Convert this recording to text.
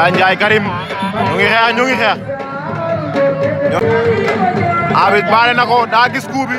Bilal Ndiaye Karim ñu ngi xeex ñu ngi xeex abit baale na ko daa gis coup bi